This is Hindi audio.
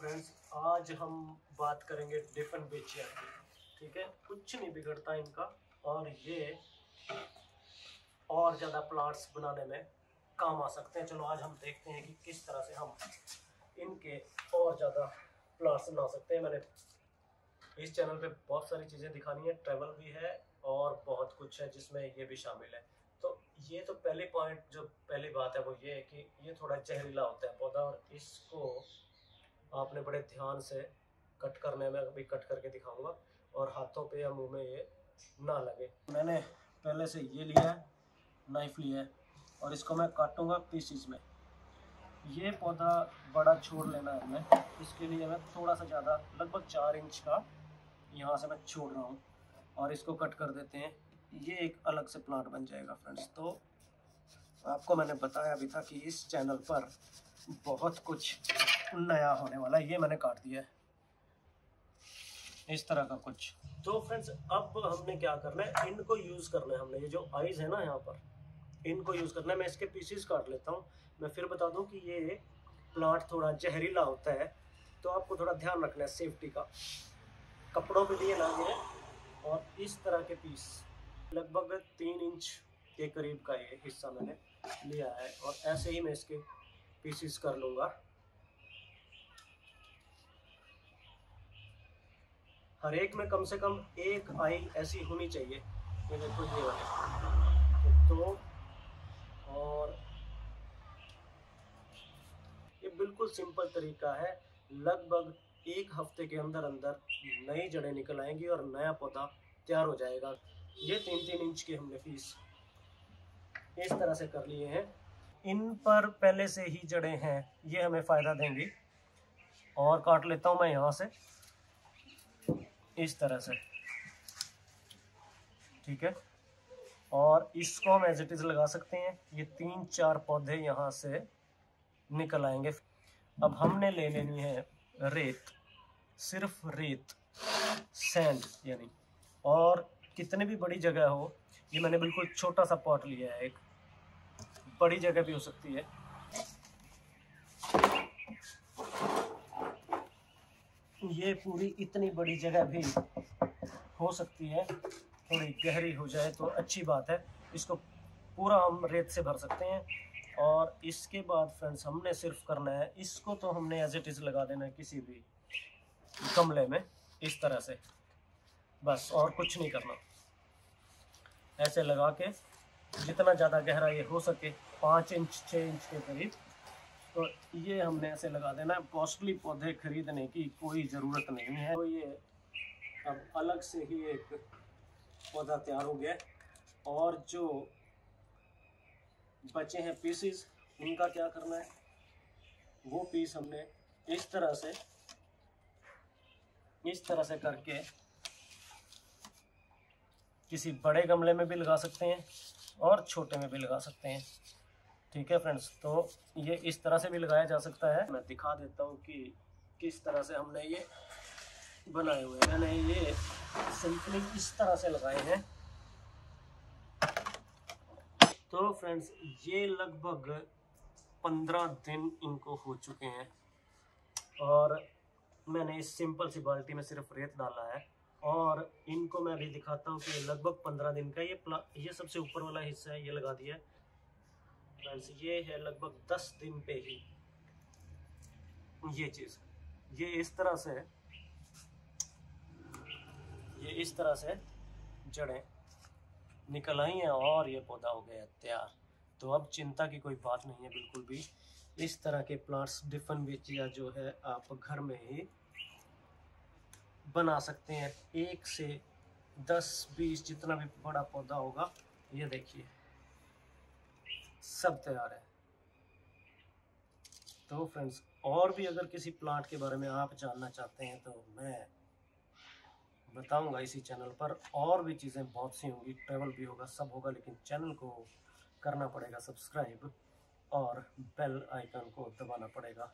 फ्रेंड्स आज हम बात करेंगे डिफन बेचिया की, ठीक है? कुछ नहीं बिगड़ता इनका, और ये और ज़्यादा प्लांट्स बनाने में काम आ सकते हैं। चलो, आज हम देखते हैं कि किस तरह से हम इनके और ज़्यादा प्लांट्स बना सकते हैं। मैंने इस चैनल पे बहुत सारी चीज़ें दिखानी है। ट्रेवल भी है और बहुत कुछ है जिसमें ये भी शामिल है। तो ये तो पहले पॉइंट जो पहली बात है वो ये है कि ये थोड़ा जहरीला होता है पौधा, और इसको आपने बड़े ध्यान से कट करने में अभी कट करके दिखाऊँगा। और हाथों पे या मुँह में ये ना लगे। मैंने पहले से ये लिया है, नाइफ लिया है, और इसको मैं काटूँगा पीसीस में। ये पौधा बड़ा छोड़ लेना है हमें इसके लिए मैं थोड़ा सा ज़्यादा, लगभग चार इंच का यहाँ से मैं छोड़ रहा हूँ। और इसको कट कर देते हैं। ये एक अलग से प्लांट बन जाएगा फ्रेंड्स। तो आपको मैंने बताया भी था कि इस चैनल पर बहुत कुछ नया होने वाला ये मैंने काट दिया है। इस तरह का कुछ। तो फ्रेंड्स अब हमने क्या करना है? इनको यूज़ करना है हमने। ये जो आइज़ है ना यहाँ पर, इनको यूज़ करना है। मैं इसके पीसीस काट लेता हूँ। मैं फिर बता दूँ कि ये प्लांट थोड़ा जहरीला होता है। तो आपको थोड़ा ध्यान रखना है सेफ्टी का। कपड़ों पे लिए ना ये और इस तरह के पीस लगभग तीन इंच के करीब का ये हिस्सा मैंने लिया है। और ऐसे ही मैं इसके पीसीस कर लूँगा। हर एक में कम से कम एक आई ऐसी होनी चाहिए। ये देखो, ये वाले। तो दो और ये बिल्कुल सिंपल तरीका है। लगभग एक हफ़्ते के अंदर अंदर नई जड़ें निकल आएँगी और नया पौधा तैयार हो जाएगा। ये तीन तीन इंच के हमने पीस इस तरह से कर लिए हैं। इन पर पहले से ही जड़ें हैं, ये हमें फ़ायदा देंगी। और काट लेता हूँ मैं यहाँ से। इस तरह से। ठीक है? और इसको हम एज इट इज़ लगा सकते हैं। ये तीन चार पौधे यहाँ से निकल आएँगे। अब हमने ले लेनी है रेत, सिर्फ़ रेत सैंड यानी। और कितने भी बड़ी जगह हो, ये मैंने बिल्कुल छोटा सा पॉट लिया है एक। बड़ी जगह भी हो सकती है। ये पूरी इतनी बड़ी जगह भी हो सकती है, थोड़ी गहरी हो जाए तो अच्छी बात है। इसको पूरा हम रेत से भर सकते हैं और इसके बाद फ्रेंड्स हमने सिर्फ़ करना है, इसको तो हमने एज इट इज़ लगा देना है किसी भी गमले में, इस तरह से। बस, और कुछ नहीं करना। ऐसे लगा के जितना ज़्यादा गहरा ये हो सके, पाँच इंच छः इंच के करीब तो ये हमने ऐसे लगा देना है कॉस्टली पौधे खरीदने की कोई ज़रूरत नहीं है। तो ये अब अलग से ही एक पौधा तैयार हो गया और जो बचे हैं पीसीस उनका क्या करना है? वो पीस हमने इस तरह से, इस तरह से करके किसी बड़े गमले में भी लगा सकते हैं और छोटे में भी लगा सकते हैं। ठीक है फ्रेंड्स तो ये इस तरह से भी लगाया जा सकता है। मैं दिखा देता हूँ कि किस तरह से हमने ये बनाए हुए हैं। मैंने ये सिंपली इस तरह से लगाए हैं। तो फ्रेंड्स ये लगभग पंद्रह दिन इनको हो चुके हैं। और मैंने इस सिंपल सी बाल्टी में सिर्फ़ रेत डाला है। और इनको मैं अभी दिखाता हूँ कि लगभग पंद्रह दिन का ये ये सबसे ऊपर वाला हिस्सा है, ये लगा दिया है। फ्रेंड्स ये है लगभग दस दिन पे ही ये चीज़। ये इस तरह से, ये इस तरह से जड़ें निकल आई हैं और ये पौधा हो गया तैयार। तो अब चिंता की कोई बात नहीं है, बिल्कुल भी। इस तरह के प्लांट्स डिफन बेचिया जो है आप घर में ही बना सकते हैं। एक से दस बीस जितना भी बड़ा पौधा होगा, ये देखिए। सब तैयार है। तो फ्रेंड्स और भी अगर किसी प्लांट के बारे में आप जानना चाहते हैं तो मैं बताऊँगा इसी चैनल पर। और भी चीज़ें बहुत सी होंगी ट्रैवल भी होगा, सब होगा, लेकिन चैनल को करना पड़ेगा सब्सक्राइब और बेल आइकन को दबाना पड़ेगा।